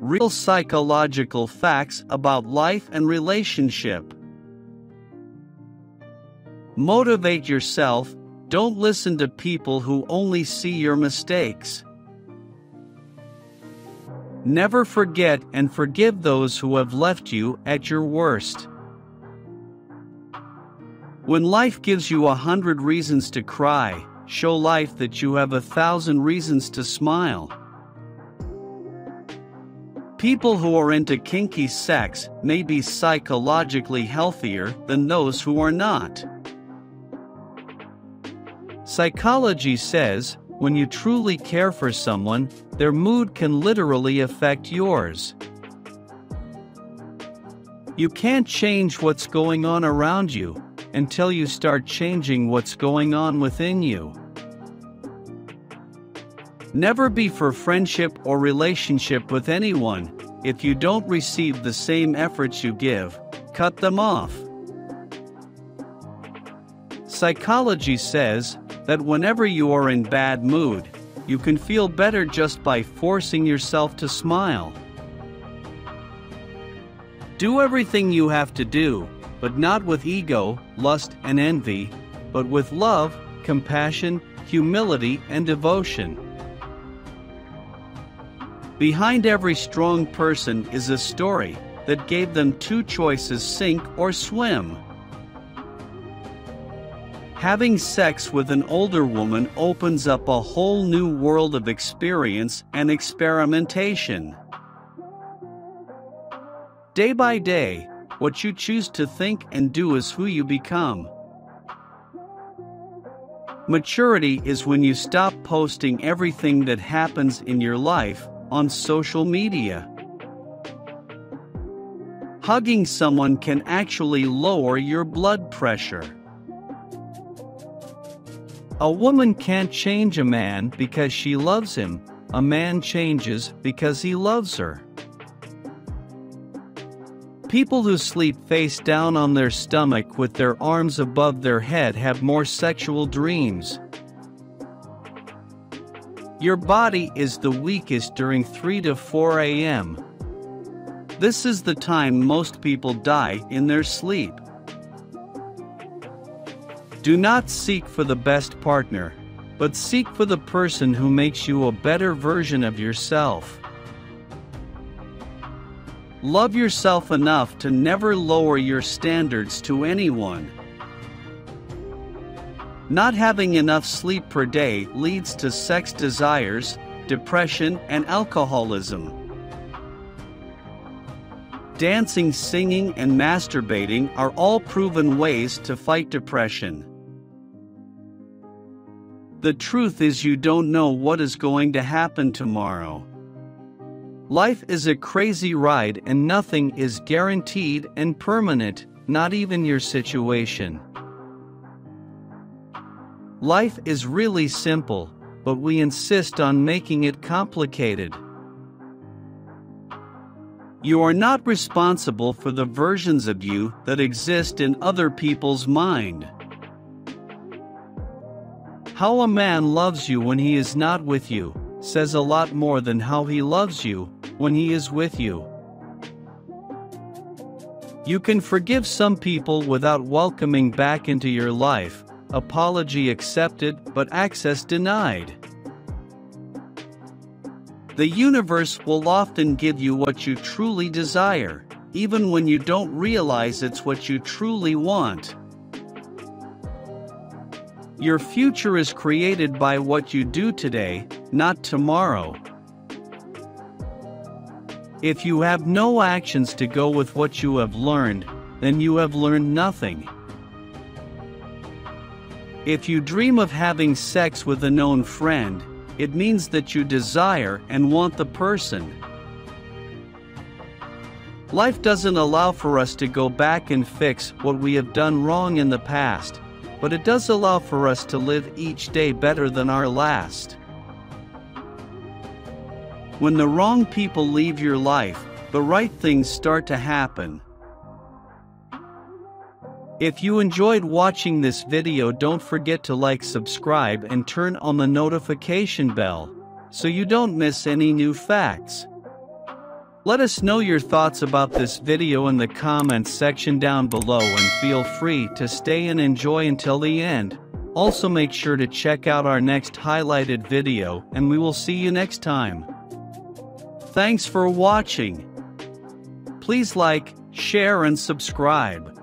real psychological facts about life and relationship. Motivate yourself, don't listen to people who only see your mistakes. Never forget and forgive those who have left you at your worst. When life gives you a hundred reasons to cry, show life that you have a thousand reasons to smile. People who are into kinky sex may be psychologically healthier than those who are not. Psychology says when you truly care for someone, their mood can literally affect yours. You can't change what's going on around you until you start changing what's going on within you. Never be for friendship or relationship with anyone if you don't receive the same efforts you give, cut them off. Psychology says that whenever you are in bad mood, you can feel better just by forcing yourself to smile. Do everything you have to do, but not with ego, lust, and envy, but with love, compassion, humility, and devotion. Behind every strong person is a story that gave them two choices sink or swim. Having sex with an older woman opens up a whole new world of experience and experimentation. Day by day, what you choose to think and do is who you become. Maturity is when you stop posting everything that happens in your life on social media. Hugging someone can actually lower your blood pressure. A woman can't change a man because she loves him, a man changes because he loves her. People who sleep face down on their stomach with their arms above their head have more sexual dreams. Your body is the weakest during 3 to 4 a.m. This is the time most people die in their sleep. Do not seek for the best partner, but seek for the person who makes you a better version of yourself. Love yourself enough to never lower your standards to anyone. Not having enough sleep per day leads to sex desires, depression, and alcoholism. Dancing, singing, and masturbating are all proven ways to fight depression. The truth is, you don't know what is going to happen tomorrow. Life is a crazy ride and nothing is guaranteed and permanent, not even your situation. Life is really simple, but we insist on making it complicated. You are not responsible for the versions of you that exist in other people's mind. How a man loves you when he is not with you says a lot more than how he loves you when he is with you. You can forgive some people without welcoming back into your life, apology accepted but access denied. The universe will often give you what you truly desire, even when you don't realize it's what you truly want. Your future is created by what you do today, not tomorrow. If you have no actions to go with what you have learned, then you have learned nothing. If you dream of having sex with a known friend, it means that you desire and want the person. Life doesn't allow for us to go back and fix what we have done wrong in the past but it does allow for us to live each day better than our last. When the wrong people leave your life, the right things start to happen. If you enjoyed watching this video don't forget to like subscribe and turn on the notification bell, so you don't miss any new facts. Let us know your thoughts about this video in the comments section down below and feel free to stay and enjoy until the end. Also make sure to check out our next highlighted video and we will see you next time. Thanks for watching. Please like, share and subscribe.